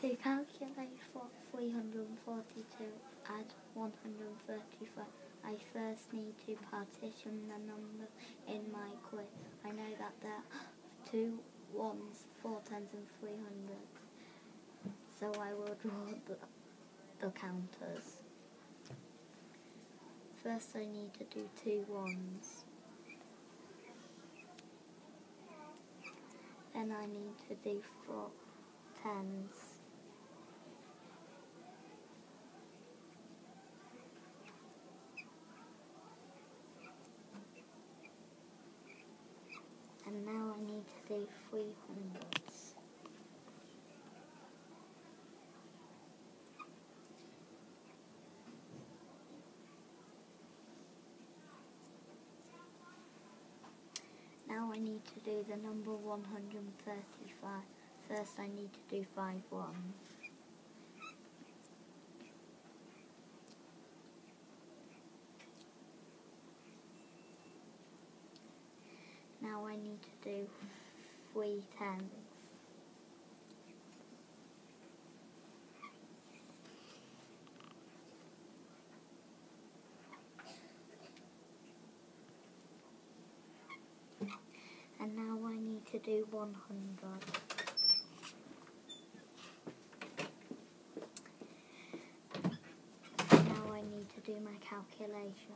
To calculate for 342, add 135, I first need to partition the numbers in my quiz. I know that there are two ones, four tens and three hundreds. So I will draw the, the counters. First I need to do two ones. Then I need to do four tens. And now I need to do three hundreds. Now I need to do the number 135. First I need to do five ones. Now I need to do three tens. And now I need to do 100. Now I need to do my calculation.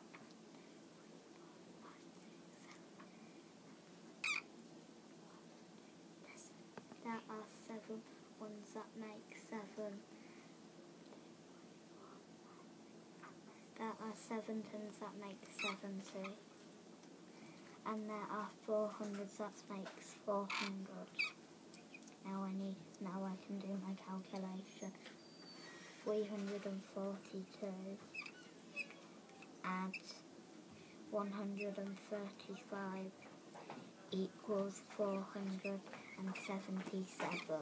There seven ones that make seven. There are seven tens that make seventy. And there are four hundreds that makes four hundred. Now I need now I can do my calculation. Three hundred and forty two add one hundred and thirty five equals 477.